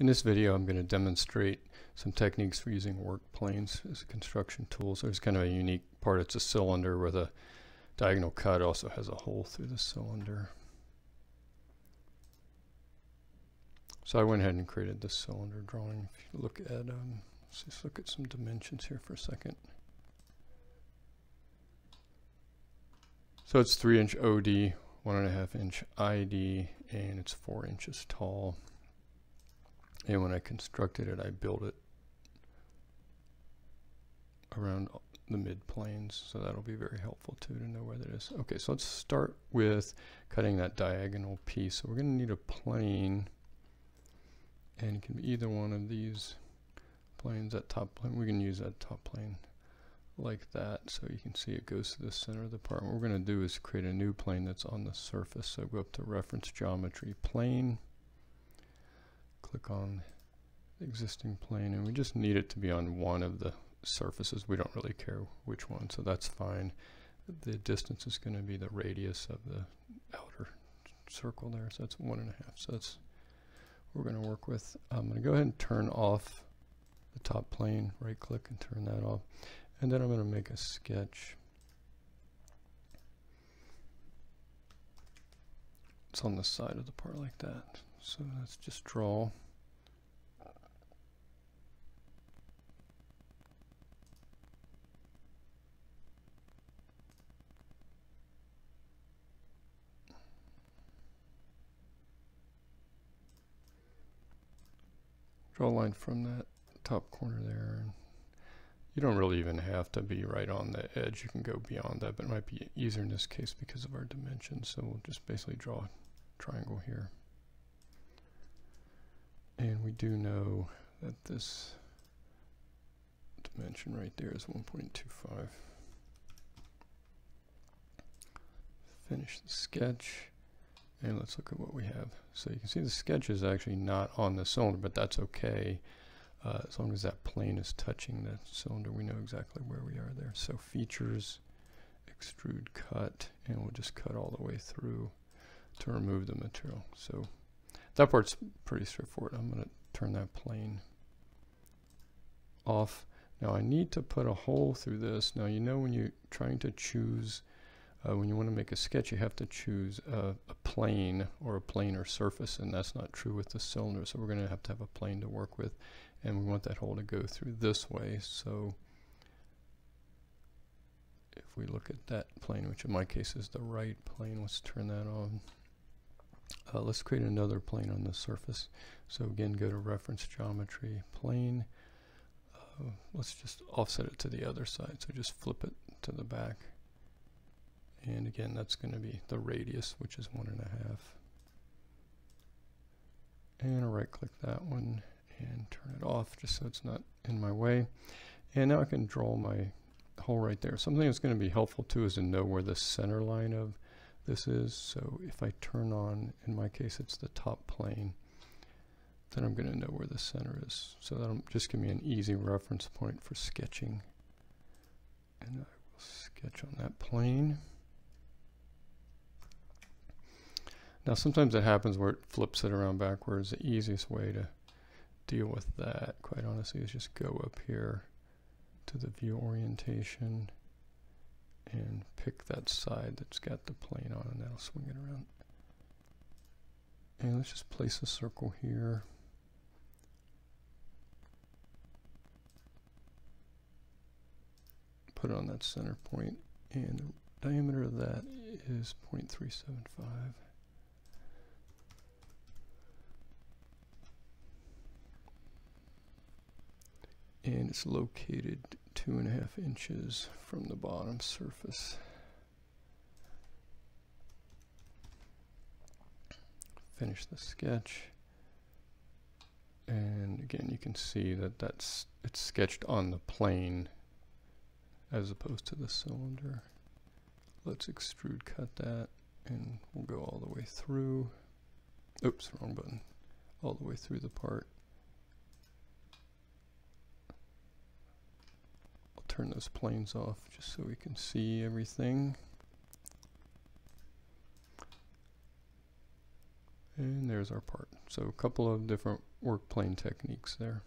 In this video I'm going to demonstrate some techniques for using work planes as a construction tool. So there's kind of a unique part. It's a cylinder where the diagonal cut also has a hole through the cylinder. So I went ahead and created this cylinder drawing. If you look at, um, let's just look at some dimensions here for a second. So it's 3 inch OD, 1.5 inch ID, and it's 4 inches tall. And when I constructed it, I built it around the mid planes, so that'll be very helpful too to know where that is. Okay, so let's start with cutting that diagonal piece. So we're going to need a plane, and it can be either one of these planes. That top plane, we can use that top plane like that, so you can see it goes to the center of the part. What we're going to do is create a new plane that's on the surface. So go up to Reference Geometry, Plane click on the existing plane and we just need it to be on one of the surfaces. We don't really care which one, so that's fine. The distance is going to be the radius of the outer circle there, so that's one and a half. So that's we're going to work with. I'm going to go ahead and turn off the top plane, right click and turn that off. And then I'm going to make a sketch. It's on the side of the part like that. So let's just draw. Draw a line from that top corner there. You don't really even have to be right on the edge. You can go beyond that, but it might be easier in this case because of our dimensions. So we'll just basically draw a triangle here. And we do know that this dimension right there is 1.25. Finish the sketch. And let's look at what we have. So you can see the sketch is actually not on the cylinder, but that's okay. Uh, as long as that plane is touching the cylinder, we know exactly where we are there. So features, extrude cut, and we'll just cut all the way through to remove the material. So that part's pretty straightforward. I'm going to turn that plane off. Now I need to put a hole through this. Now you know when you're trying to choose, uh, when you want to make a sketch, you have to choose a, a plane or a planar surface, and that's not true with the cylinder. So we're going to have to have a plane to work with, and we want that hole to go through this way. So if we look at that plane, which in my case is the right plane, let's turn that on. Uh, let's create another plane on the surface. So again, go to reference geometry, plane. Uh, let's just offset it to the other side. So just flip it to the back. And again, that's going to be the radius, which is one and a half. And right click that one and turn it off just so it's not in my way. And now I can draw my hole right there. Something that's going to be helpful too is to know where the center line of this is. So if I turn on, in my case, it's the top plane, then I'm going to know where the center is. So that'll just give me an easy reference point for sketching. And I will sketch on that plane. Now sometimes it happens where it flips it around backwards. The easiest way to deal with that, quite honestly, is just go up here to the view orientation and pick that side that's got the plane on and that'll swing it around. And let's just place a circle here. Put it on that center point and the diameter of that is 0.375. and it's located two and a half inches from the bottom surface. Finish the sketch. And again, you can see that that's it's sketched on the plane as opposed to the cylinder. Let's extrude cut that and we'll go all the way through. Oops, wrong button. All the way through the part. Turn those planes off just so we can see everything. And there's our part. So a couple of different work plane techniques there.